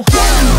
go.